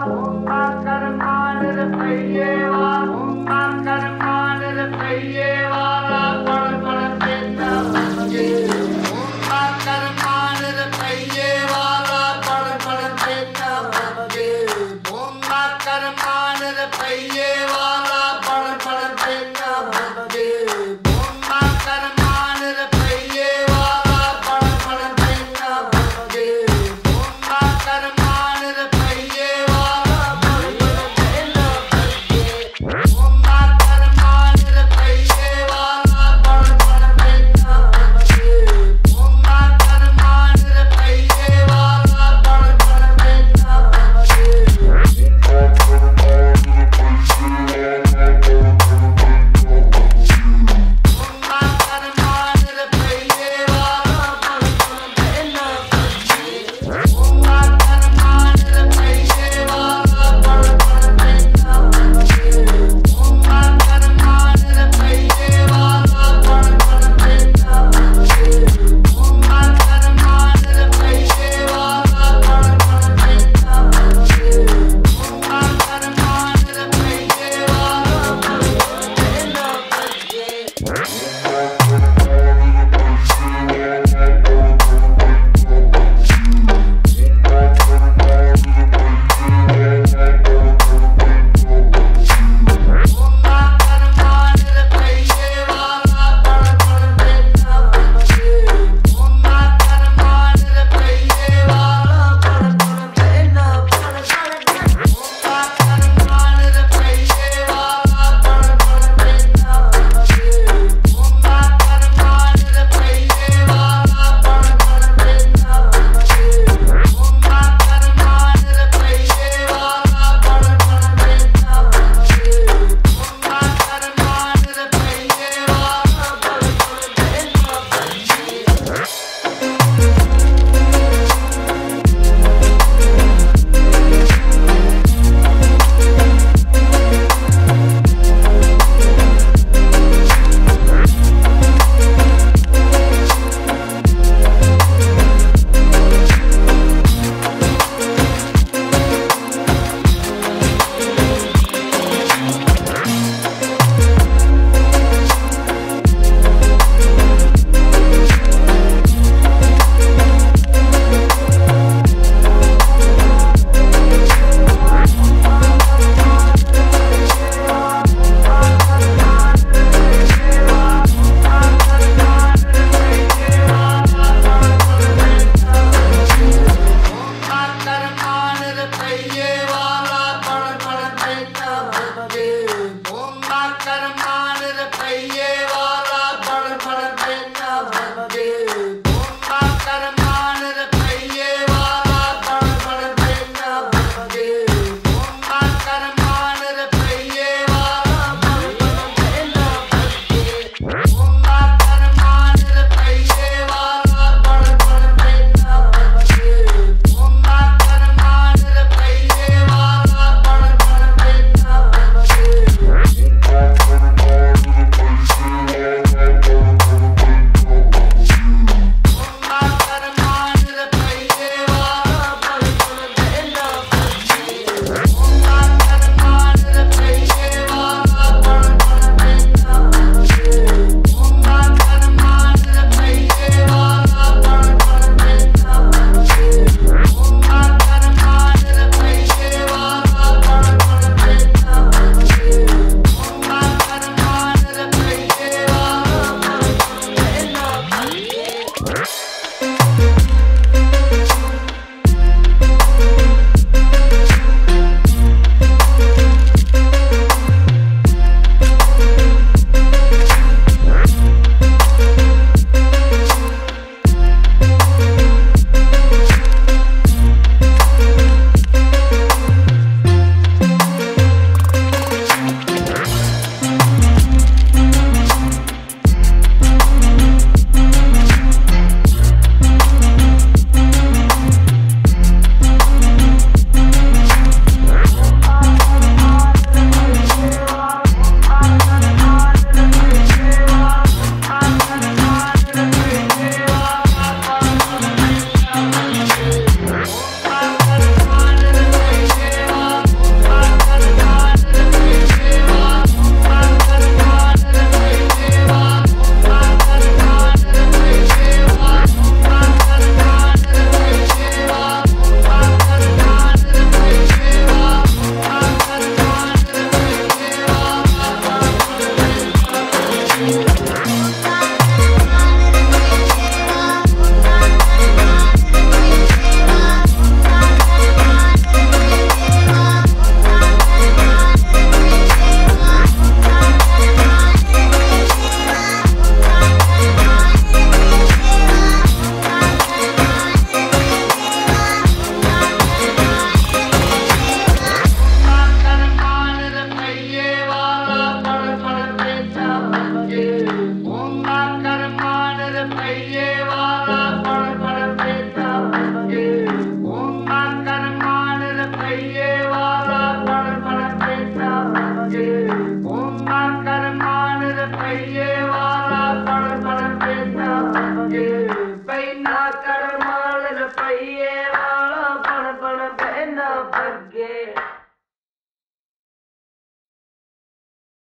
ओंकार कर्मानर भैया